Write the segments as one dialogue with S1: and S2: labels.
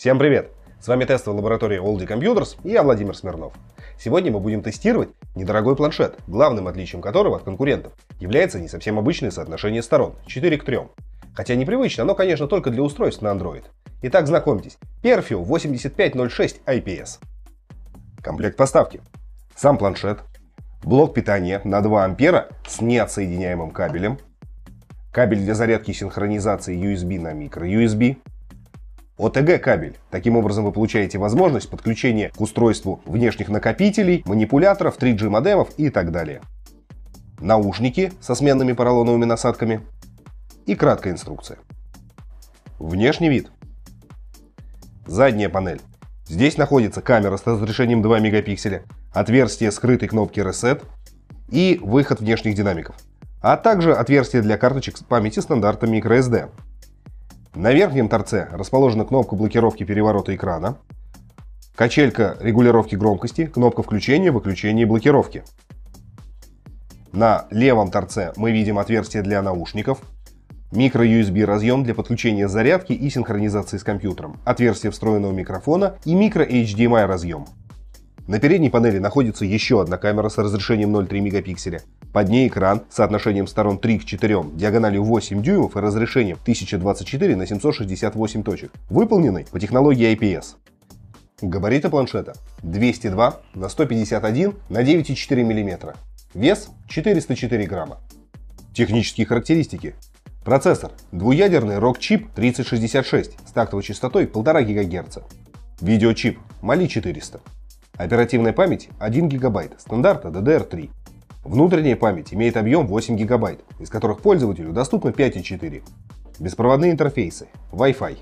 S1: Всем привет! С вами тестовая лаборатория Oldie Computers и я Владимир Смирнов. Сегодня мы будем тестировать недорогой планшет, главным отличием которого от конкурентов является не совсем обычное соотношение сторон 4 к 3. Хотя непривычно, но, конечно, только для устройств на Android. Итак, знакомьтесь, Perfio 8506 IPS. Комплект поставки. Сам планшет, блок питания на 2 ампера с неотсоединяемым кабелем, кабель для зарядки и синхронизации USB на microUSB, OTG кабель. Таким образом вы получаете возможность подключения к устройству внешних накопителей, манипуляторов, 3G модемов и так далее. Наушники со сменными поролоновыми насадками и краткая инструкция. Внешний вид. Задняя панель. Здесь находится камера с разрешением 2 мегапикселя, отверстие скрытой кнопки Reset и выход внешних динамиков, а также отверстие для карточек памяти стандарта microSD. На верхнем торце расположена кнопка блокировки переворота экрана, качелька регулировки громкости, кнопка включения, выключения и блокировки. На левом торце мы видим отверстие для наушников, микро-USB разъем для подключения зарядки и синхронизации с компьютером, отверстие встроенного микрофона и микро-HDMI разъем. На передней панели находится еще одна камера с разрешением 0,3 мегапикселя. Под ней экран с соотношением сторон 3 к 4, диагональю 8 дюймов и разрешением 1024 на 768 точек, выполненный по технологии IPS. Габариты планшета 202 на 151 на 9,4 мм. Вес 404 грамма. Технические характеристики. Процессор. Двуядерный ROG-чип 3066 с тактовой частотой 1,5 ГГц. Видеочип Mali 400. Оперативная память 1 ГБ, стандарта DDR3. Внутренняя память имеет объем 8 ГБ, из которых пользователю доступно 5,4. Беспроводные интерфейсы, Wi-Fi.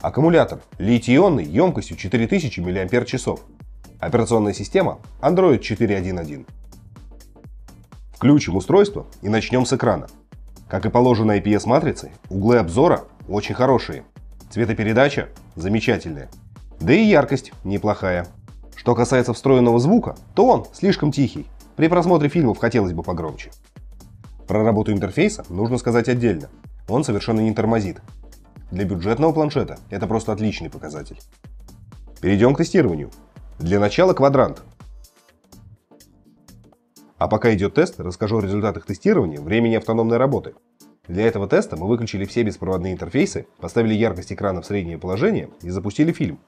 S1: Аккумулятор литий-ионный емкостью 4000 мАч. Операционная система Android 4.1.1. Включим устройство и начнем с экрана. Как и положено IPS-матрице, углы обзора очень хорошие. Цветопередача замечательная. Да и яркость неплохая. Что касается встроенного звука, то он слишком тихий. При просмотре фильмов хотелось бы погромче. Про работу интерфейса нужно сказать отдельно. Он совершенно не тормозит. Для бюджетного планшета это просто отличный показатель. Перейдем к тестированию. Для начала квадрант. А пока идет тест, расскажу о результатах тестирования времени автономной работы. Для этого теста мы выключили все беспроводные интерфейсы, поставили яркость экрана в среднее положение и запустили фильм.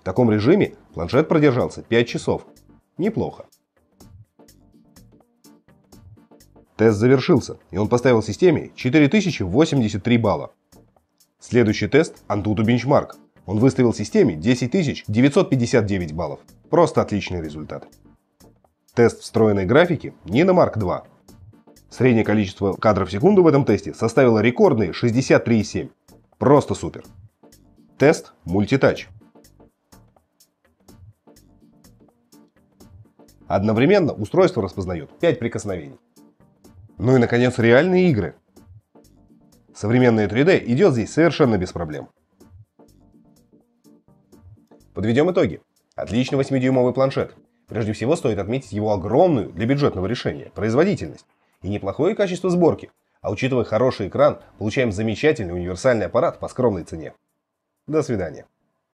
S1: В таком режиме планшет продержался 5 часов. Неплохо. Тест завершился, и он поставил системе 4083 балла. Следующий тест Antutu Benchmark. Он выставил системе 10959 баллов. Просто отличный результат. Тест встроенной графики Nina Mark 2. Среднее количество кадров в секунду в этом тесте составило рекордные 63,7. Просто супер. Тест Multitouch. Одновременно устройство распознает 5 прикосновений. Ну и, наконец, реальные игры. Современное 3D идет здесь совершенно без проблем. Подведем итоги. Отличный 8-дюймовый планшет. Прежде всего стоит отметить его огромную для бюджетного решения производительность и неплохое качество сборки. А учитывая хороший экран, получаем замечательный универсальный аппарат по скромной цене. До свидания.